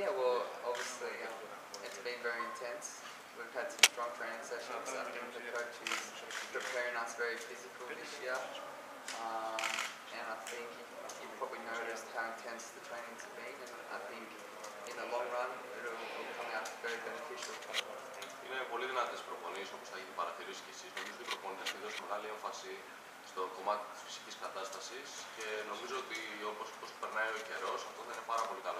Yeah, well, obviously um, it's been very intense. We've had some strong training sessions. I think the coach is preparing us very physical this year. Um, and I think you've probably noticed how intense the trainings have been. And I think in the long run, it'll, it'll come out very beneficial. Είναι πολύ δυνατέ προπονήσει όπω θα έχει παρατηρήσει και εσεί. Νομίζω ότι οι προπονητέ έχουν δώσει μεγάλη έμφαση στο κομμάτι τη φυσική κατάσταση και νομίζω ότι όπω περνάει ο καιρό αυτό θα είναι πάρα πολύ καλό